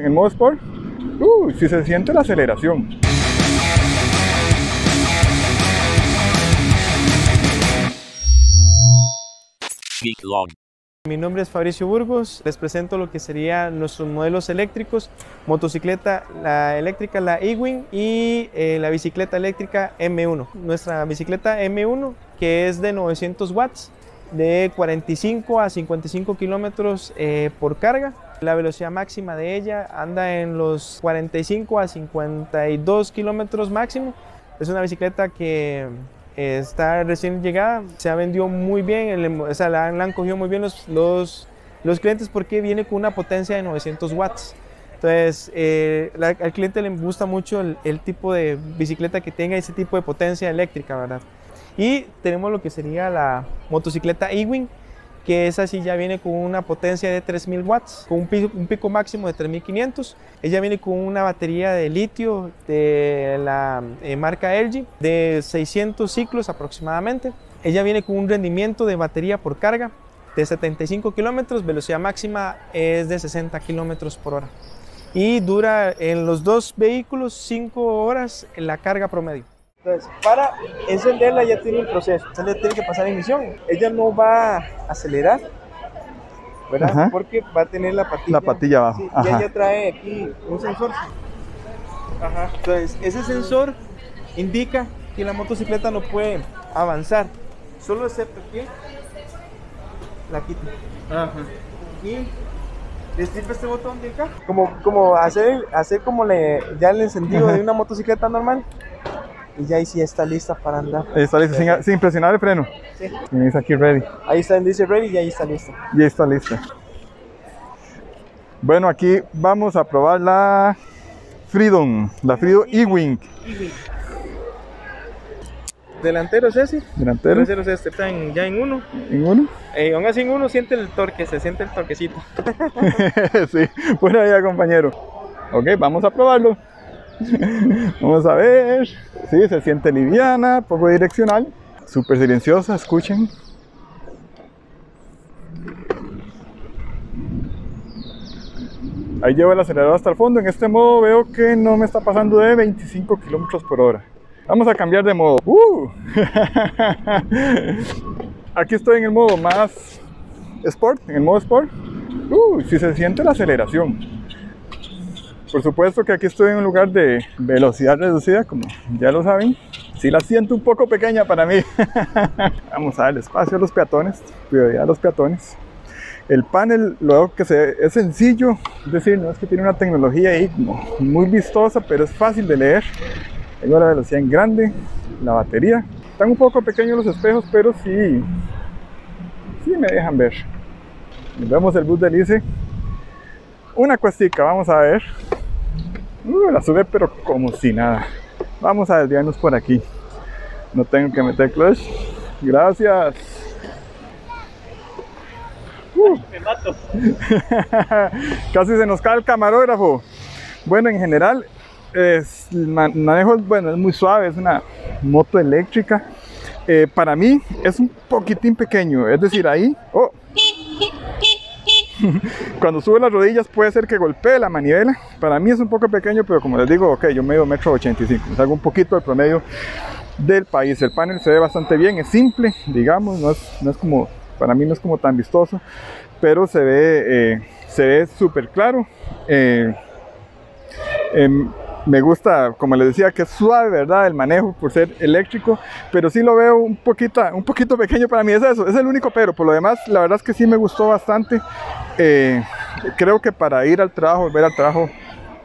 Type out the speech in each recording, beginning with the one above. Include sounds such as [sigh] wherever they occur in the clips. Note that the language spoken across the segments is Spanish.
en el modo Sport, uh, si se siente la aceleración. Mi nombre es Fabricio Burgos, les presento lo que serían nuestros modelos eléctricos, motocicleta la eléctrica, la E-Wing y eh, la bicicleta eléctrica M1. Nuestra bicicleta M1 que es de 900 watts, de 45 a 55 kilómetros eh, por carga. La velocidad máxima de ella anda en los 45 a 52 kilómetros máximo. Es una bicicleta que está recién llegada, se ha vendido muy bien, o sea, la, han cogido muy bien los, los, los, clientes porque viene con una potencia de 900 watts. Entonces, eh, al cliente le gusta mucho el, el, tipo de bicicleta que tenga ese tipo de potencia eléctrica, ¿verdad? Y tenemos lo que sería la motocicleta E-Wing, que esa sí ya viene con una potencia de 3000 watts, con un pico, máximo de 3500. Ella viene con una batería de litio de la eh, marca LG de 600 ciclos aproximadamente. Ella viene con un rendimiento de batería por carga de 75 kilómetros, velocidad máxima es de 60 kilómetros por hora. Y dura en los dos vehículos 5 horas la carga promedio. Entonces, para encenderla ya tiene un proceso, ella tiene que pasar emisión. Ella no va a acelerar, ¿verdad? Ajá. Porque va a tener la patilla. La patilla abajo. Sí, y ella trae aquí un sensor. Ajá. Entonces, ese sensor indica que la motocicleta no puede avanzar, solo excepto que la quite. Ajá. Y destripa este botón de acá. Como, como hacer, hacer como le, ya el encendido Ajá. de una motocicleta normal. Y ya ahí sí está lista para andar. Ahí está listo, sin, sin presionar el freno. Sí. Y dice aquí ready. Ahí está, dice ready y ahí está listo. Y está lista. Bueno, aquí vamos a probar la Freedom, la Freedom E-Wing. Delantero es ese, Delantero, trasero es este, está en- ya en uno. en uno. Eh, aún así en uno siente el torque, se siente el torquecito. [laughs] sí, buena idea, compañero. Ok, vamos a probarlo. [laughs] vamos a ver. Sí, se siente liviana, poco direccional, súper silenciosa, escuchen. Ahí llevo el acelerador hasta el fondo. En este modo veo que no me está pasando de 25 kilómetros por hora. Vamos a cambiar de modo. ¡Uh! [laughs] Aquí estoy en el modo más Sport, en el modo Sport. Uh, si se siente la aceleración. Por supuesto que aquí estoy en un lugar de velocidad reducida, como ya lo saben. Sí la siento un poco pequeña para mí. [laughs] Vamos a darle espacio a los peatones, prioridad a los peatones. El panel, luego que se, es sencillo, es decir, no es que tiene una tecnología ahí muy vistosa, pero es fácil de leer. Tengo la velocidad en grande, la batería. Están un poco pequeños los espejos, pero sí, sí me dejan ver. Vemos el bus del ICE. Una cuestica, vamos a ver. Uh, la sube, pero como si nada. Vamos a desviarnos por aquí. No tengo que meter clutch. Gracias. Uh. Me mato. [laughs] Casi se nos cae el camarógrafo. Bueno, en general, es, el manejo bueno, es muy suave, es una moto eléctrica. Eh, para mí es un poquitín pequeño, es decir, ahí, oh. Cuando sube las rodillas puede ser que golpee la manivela. Para mí es un poco pequeño, pero como les digo, ok, yo mido metro 85, salgo un poquito del promedio del país. El panel se ve bastante bien, es simple, digamos, no es, no es como, para mí no es como tan vistoso, pero se ve, eh, se ve súper claro. Eh, em, me gusta, como les decía, que es suave, ¿verdad? El manejo por ser eléctrico, pero sí lo veo un poquito, un poquito pequeño para mí. Es eso, es el único pero. Por lo demás, la verdad es que sí me gustó bastante. Eh, creo que para ir al trabajo, volver al trabajo,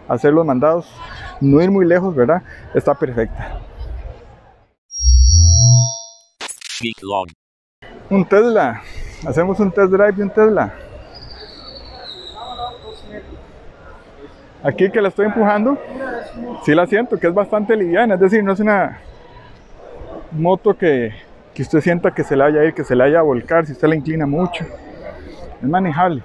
hacer los mandados, no ir muy lejos, ¿verdad? Está perfecta. Un Tesla. Hacemos un test drive de un Tesla. Aquí que la estoy empujando, sí la siento, que es bastante liviana, es decir, no es una moto que, que usted sienta que se la vaya a ir, que se la vaya a volcar, si usted la inclina mucho. Es manejable.